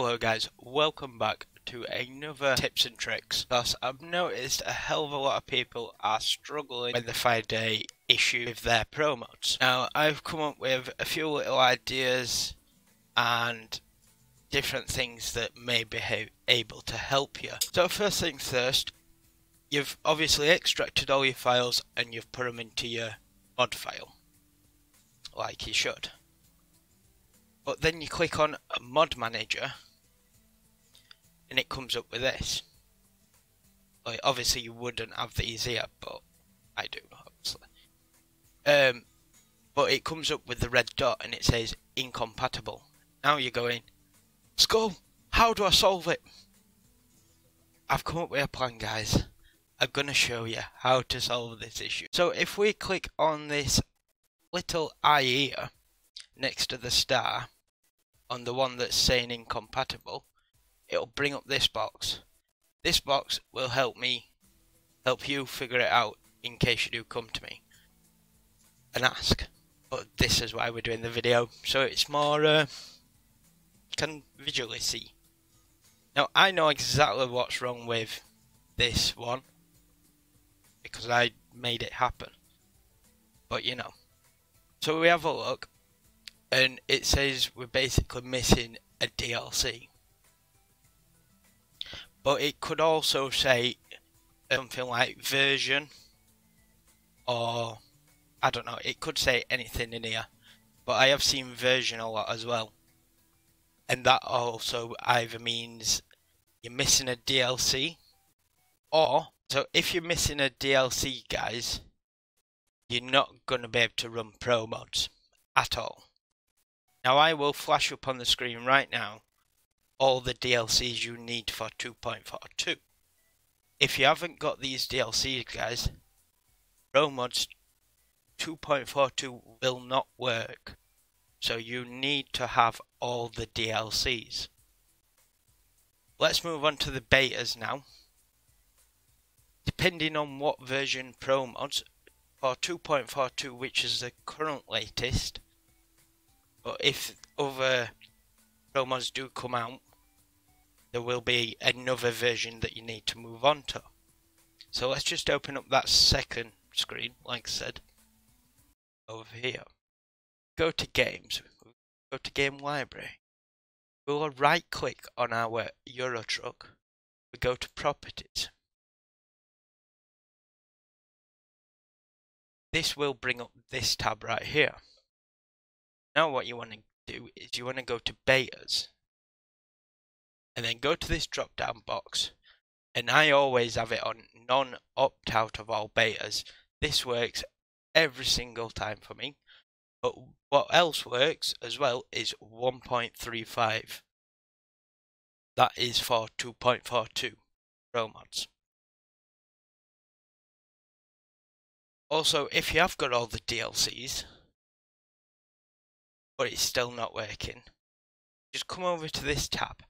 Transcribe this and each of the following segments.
Hello guys, welcome back to another tips and tricks because I've noticed a hell of a lot of people are struggling with the find a issue with their pro mods. Now I've come up with a few little ideas and different things that may be able to help you. So first things first, you've obviously extracted all your files and you've put them into your mod file like you should. But then you click on mod manager and it comes up with this. Like obviously you wouldn't have these here, but I do obviously. Um, but it comes up with the red dot and it says incompatible. Now you're going, Skull, how do I solve it? I've come up with a plan, guys. I'm gonna show you how to solve this issue. So if we click on this little eye here next to the star on the one that's saying incompatible, it'll bring up this box. This box will help me help you figure it out in case you do come to me and ask. But this is why we're doing the video, so it's more uh, can visually see. Now I know exactly what's wrong with this one because I made it happen. But you know. So we have a look and it says we're basically missing a DLC. But it could also say something like version or I don't know, it could say anything in here. But I have seen version a lot as well. And that also either means you're missing a DLC or so if you're missing a DLC guys you're not going to be able to run pro mods at all. Now I will flash up on the screen right now all the DLCs you need for 2.42. If you haven't got these DLCs guys, Pro Mods 2.42 will not work. So you need to have all the DLCs. Let's move on to the betas now. Depending on what version Pro Mods, for 2.42 which is the current latest, but if other ProMods do come out, there will be another version that you need to move on to. So let's just open up that second screen, like I said, over here. Go to games, go to game library. We will right click on our Euro truck. We go to properties. This will bring up this tab right here. Now what you want to do is you want to go to betas and then go to this drop down box and I always have it on non opt out of all betas. This works every single time for me. But what else works as well is 1.35. That is for 2.42 Pro mods. Also, if you have got all the DLCs, but it's still not working, just come over to this tab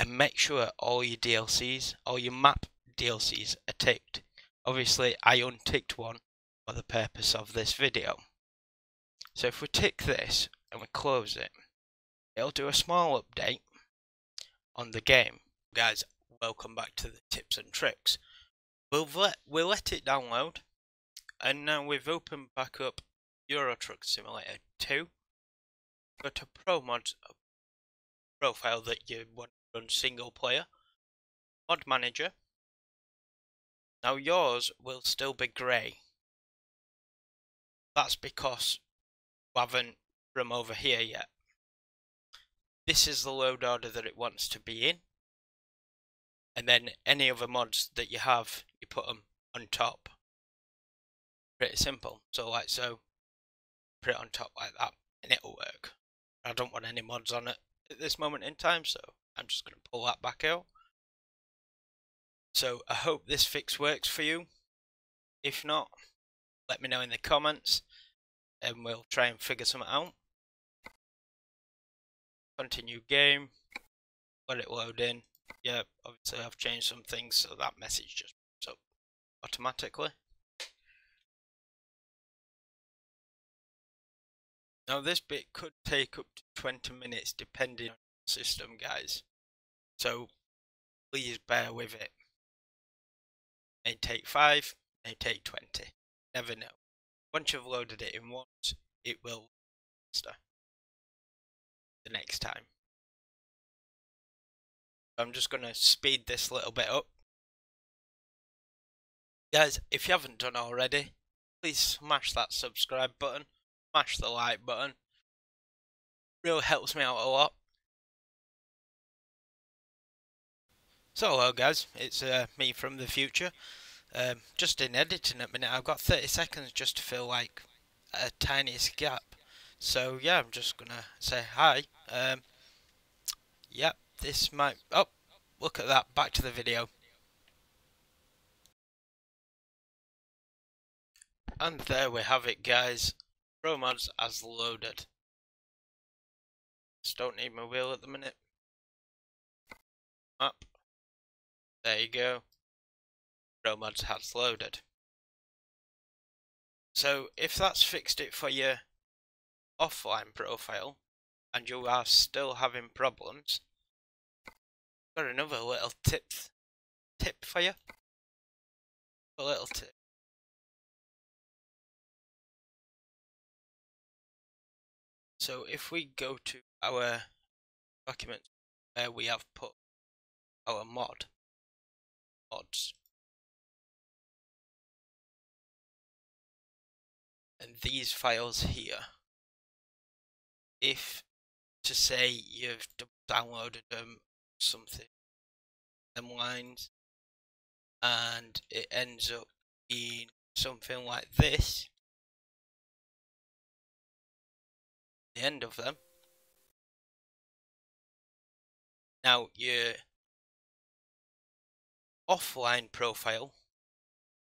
and make sure all your DLCs, all your map DLCs are ticked. Obviously, I unticked one for the purpose of this video. So if we tick this and we close it, it'll do a small update on the game. Guys, welcome back to the tips and tricks. We'll let, we'll let it download and now we've opened back up Euro Truck Simulator 2 go to Pro Mods profile that you want run single player, Mod Manager. Now yours will still be grey. That's because we haven't from over here yet. This is the load order that it wants to be in. And then any other mods that you have, you put them on top. Pretty simple. So like so, put it on top like that and it'll work. I don't want any mods on it at this moment in time, so I'm just going to pull that back out. So I hope this fix works for you. If not, let me know in the comments and we'll try and figure something out. Continue game, let it load in. Yeah, obviously I've changed some things so that message just pops up automatically. Now this bit could take up to 20 minutes depending on the system guys. So please bear with it. May take 5, may take 20. Never know. Once you've loaded it in once, it will faster the next time. I'm just going to speed this little bit up. Guys, if you haven't done already, please smash that subscribe button, smash the like button. Really helps me out a lot. So hello guys, it's uh, me from the future. Um, just in editing at the minute, I've got 30 seconds just to fill like a tiniest gap. So yeah, I'm just gonna say hi. Um, yep, this might... Oh, look at that, back to the video. And there we have it guys, ProMods as loaded. Just don't need my wheel at the minute. Up. There you go. ProMods has loaded. So if that's fixed it for your offline profile and you are still having problems, got another little tip tip for you. A little tip. So if we go to our document where we have put our mod mods and these files here. If to say you've downloaded them something them lines and it ends up being something like this. The end of them. Now your offline profile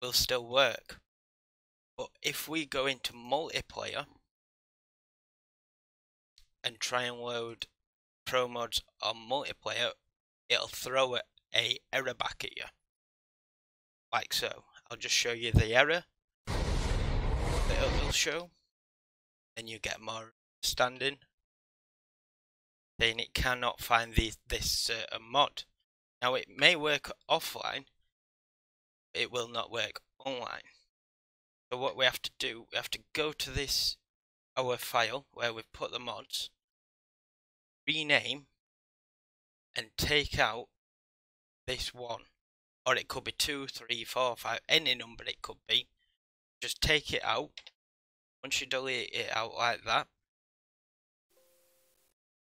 will still work but if we go into multiplayer and try and load pro mods on multiplayer, it'll throw a error back at you. Like so. I'll just show you the error that it'll show. And you get more understanding. Then it cannot find the, this certain mod. Now it may work offline, it will not work online. So what we have to do, we have to go to this our file where we've put the mods, rename and take out this one. Or it could be two, three, four, five, any number it could be. Just take it out. Once you delete it out like that.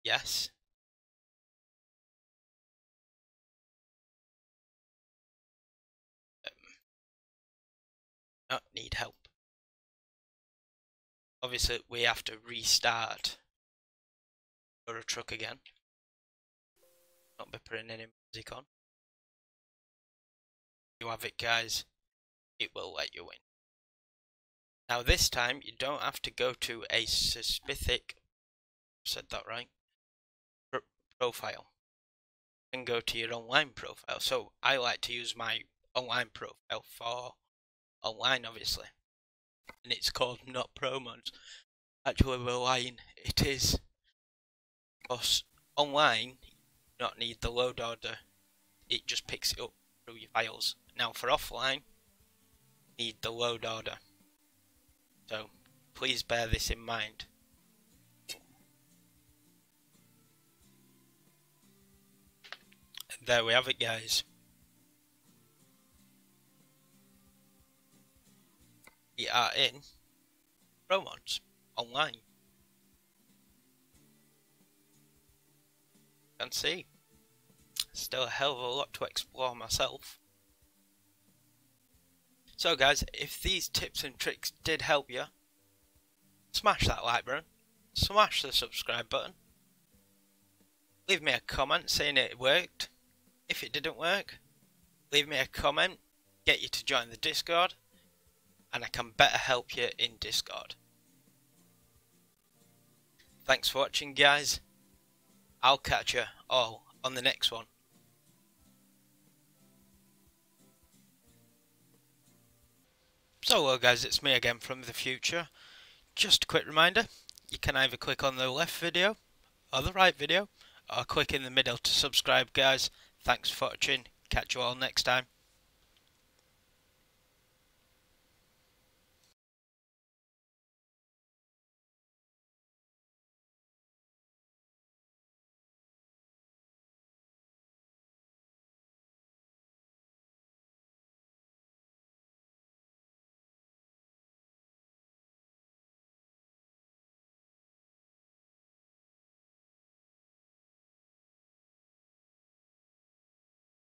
Yes. Not need help obviously we have to restart for a truck again. Not be putting any music on. You have it guys, it will let you in. Now this time you don't have to go to a specific, said that right, Pro profile. You can go to your online profile. So I like to use my online profile for online obviously and it's called not ProMods. Actually, we're lying. It is. Because online, you not need the load order. It just picks it up through your files. Now for offline, need the load order. So please bear this in mind. And there we have it guys. We uh, are in ProMods online. Can see, still a hell of a lot to explore myself. So guys, if these tips and tricks did help you, smash that like button, smash the subscribe button, leave me a comment saying it worked. If it didn't work, leave me a comment, get you to join the Discord, and I can better help you in Discord. Thanks for watching guys. I'll catch you all on the next one. So guys, it's me again from the future. Just a quick reminder, you can either click on the left video or the right video or click in the middle to subscribe guys. Thanks for watching. Catch you all next time.